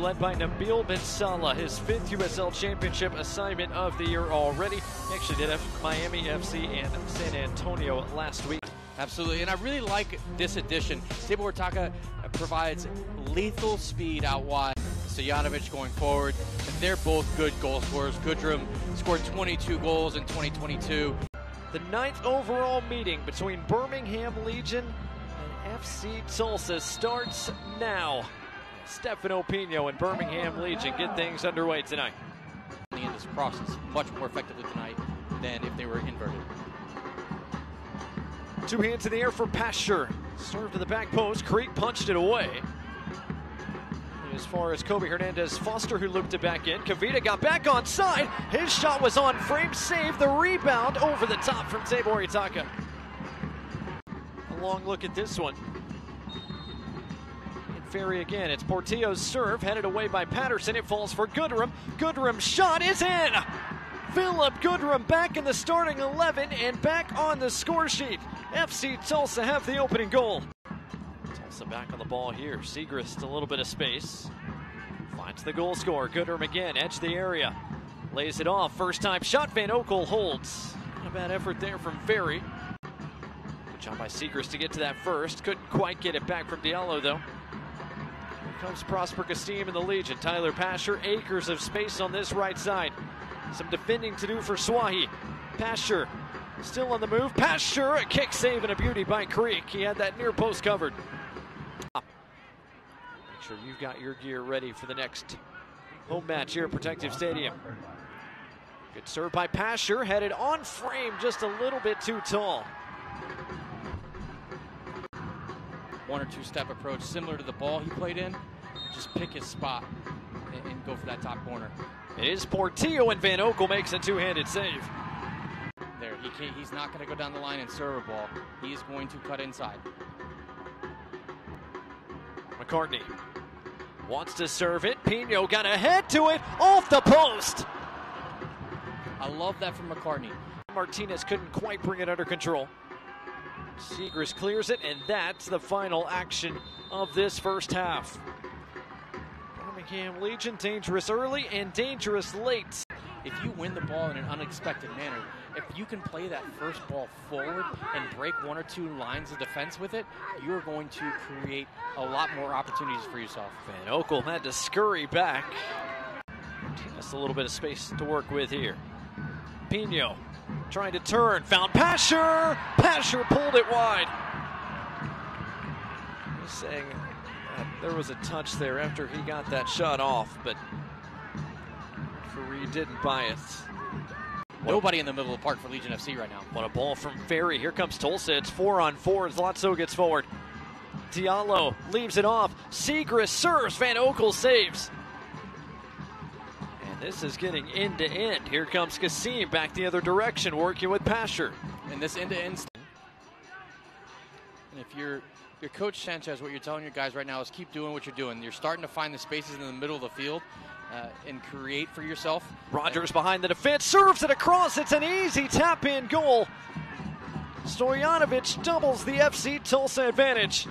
led by Nabil Ben Salah, his fifth USL Championship assignment of the year already. He actually did F- Miami FC and San Antonio last week. Absolutely, and I really like this addition. Tibor Taka provides lethal speed out wide. Stojanovic going forward, and they're both good goal scorers. Goodrum scored 22 goals in 2022. The ninth overall meeting between Birmingham Legion and FC Tulsa starts now. Stefano Pino and Birmingham Legion get things underway tonight. And this crosses much more effectively tonight than if they were inverted. Two hands in the air for Pasher. Served to the back post. Creek punched it away. As far as Kobe Hernandez Foster, who looped it back in. Kavita got back on side. His shot was on frame. Save the rebound over the top from Tibor Itaka. A long look at this one. Ferry again. It's Portillo's serve, headed away by Patterson. It falls for Goodrum. Goodrum's shot is in. Philip Goodrum back in the starting 11 and back on the score sheet. FC Tulsa have the opening goal. Tulsa back on the ball here. Seagrist a little bit of space. Finds the goal scorer. Goodrum again, edge the area. Lays it off. First time shot. Van Oekel holds. Not a bad effort there from Ferry. Good job by Seagrist to get to that first. Couldn't quite get it back from Diallo though. Comes Prosper Kasim in the Legion. Tyler Pasher, acres of space on this right side. Some defending to do for Swahi. Pasher still on the move. Pasher, a kick save and a beauty by Creek. He had that near post covered. Make sure you've got your gear ready for the next home match here at Protective Stadium. Good serve by Pasher, headed on frame, just a little bit too tall. One or two step approach, similar to the ball he played in. Just pick his spot and, and go for that top corner. It is Portillo, and Van Oekel makes a two handed save. There, he can't, he's not going to go down the line and serve a ball. He's going to cut inside. McCartney wants to serve it. Pino got a head to it off the post. I love that from McCartney. Martinez couldn't quite bring it under control. Seagrist clears it, and that's the final action of this first half. Birmingham Legion dangerous early and dangerous late. If you win the ball in an unexpected manner, if you can play that first ball forward and break one or two lines of defense with it, you're going to create a lot more opportunities for yourself. Van Oekel had to scurry back. Martinez a little bit of space to work with here. Pino trying to turn, found Pasher. Pasher pulled it wide. He's saying that there was a touch there after he got that shot off, but referee didn't buy it. Nobody in the middle of the park for Legion FC right now. What a ball from Ferry. Here comes Tulsa. It's four on four as Lotso gets forward. Diallo leaves it off. Seagrist serves. Van Oekel saves. And this is getting end to end. Here comes Kasim back the other direction, working with Pasher. And this end to end. And if you're your coach Sanchez, what you're telling your guys right now is keep doing what you're doing. You're starting to find the spaces in the middle of the field uh, and create for yourself. Rogers behind the defense, serves it across. It's an easy tap in goal. Stojanovic doubles the FC Tulsa advantage.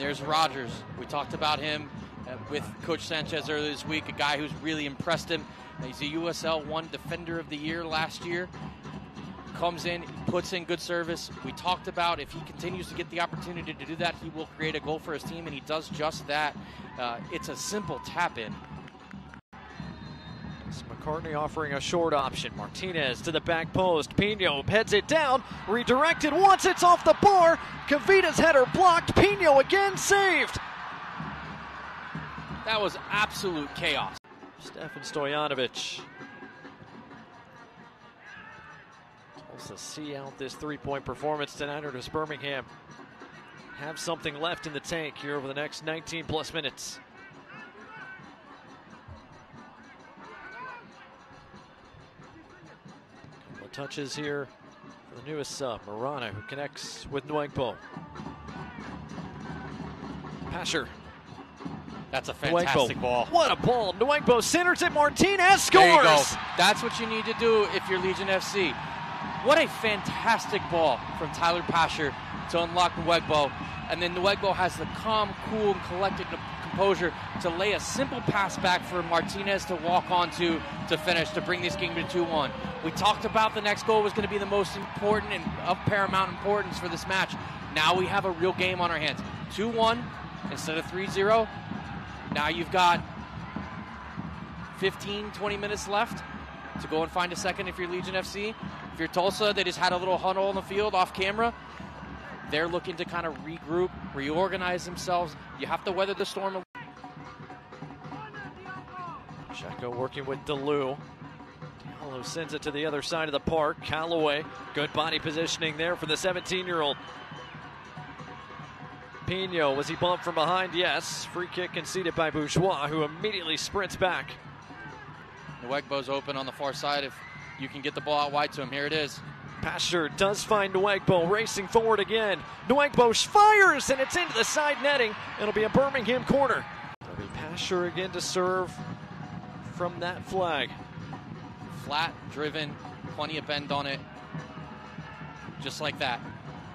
There's Rogers. We talked about him uh, with Coach Sanchez earlier this week, a guy who's really impressed him. He's a USL 1 Defender of the Year last year. Comes in, puts in good service. We talked about if he continues to get the opportunity to do that, he will create a goal for his team, and he does just that. Uh, it's a simple tap in. McCartney offering a short option. Martinez to the back post. Pino heads it down. Redirected once. It's off the bar. Kavita's header blocked. Pino again saved. That was absolute chaos. Stefan Stojanovic. Tulsa see out this three-point performance tonight, or does Birmingham have something left in the tank here over the next 19 plus minutes? Touches here for the newest sub, Marana, who connects with Nwegbo. Pasher That's a fantastic Nwegbo. ball. What a ball. Nwegbo centers it. Martinez There you go. scores. That's what you need to do if you're Legion FC. What a fantastic ball from Tyler Pasher to unlock Nwegbo. And then Nwegbo has the calm, cool, and collected composure to lay a simple pass back for Martinez to walk onto to to finish to bring this game to 2 1. We talked about the next goal was going to be the most important and of paramount importance for this match. Now we have a real game on our hands. 2 1 instead of 3 0. Now you've got 15, 20 minutes left to go and find a second if you're Legion FC. If you're Tulsa, they just had a little huddle on the field off camera. They're looking to kind of regroup, reorganize themselves. You have to weather the storm. Checo working with DeLu. Diallo sends it to the other side of the park. Callaway, good body positioning there for the 17 year old. Pino, was he bumped from behind? Yes. Free kick conceded by Bourgeois, who immediately sprints back. Nwegbo's open on the far side. If you can get the ball out wide to him, here it is. Pasher does find Nwegbo racing forward again. Nwegbo fires and it's into the side netting. It'll be a Birmingham corner. It'll be Pasher again to serve from that flag. Flat, driven, plenty of bend on it. Just like that.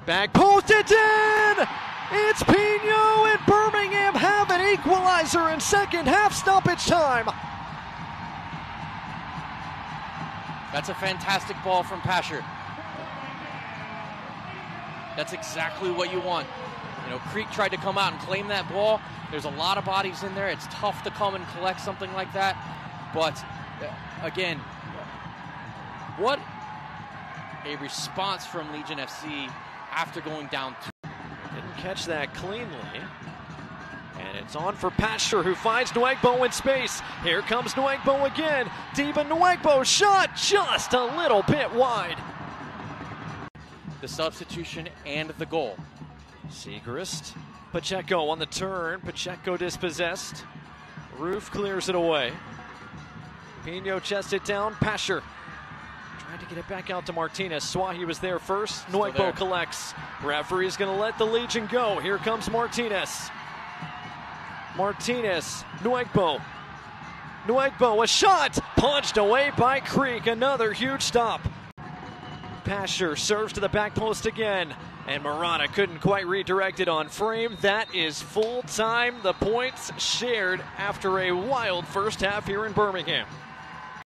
Back post, it's in! It's Pino and Birmingham have an equalizer in second half stoppage time. That's a fantastic ball from Pasher. That's exactly what you want. You know, Creek tried to come out and claim that ball. There's a lot of bodies in there. It's tough to come and collect something like that. But uh, again, what a response from Legion FC after going down two. Didn't catch that cleanly. And it's on for Pasher, who finds Nwegbo in space. Here comes Nwegbo again. Diba Nwegbo shot just a little bit wide. The substitution and the goal. Seagrist. Pacheco on the turn. Pacheco dispossessed. Roof clears it away. Pino chested down. Pasher trying to get it back out to Martinez. Swahi was there first. Nwegbo collects. Referee is going to let the Legion go. Here comes Martinez. Martinez, Nwegbo. Nwegbo, a shot punched away by Creek. Another huge stop. Pasher serves to the back post again. And Murata couldn't quite redirect it on frame. That is full time. The points shared after a wild first half here in Birmingham.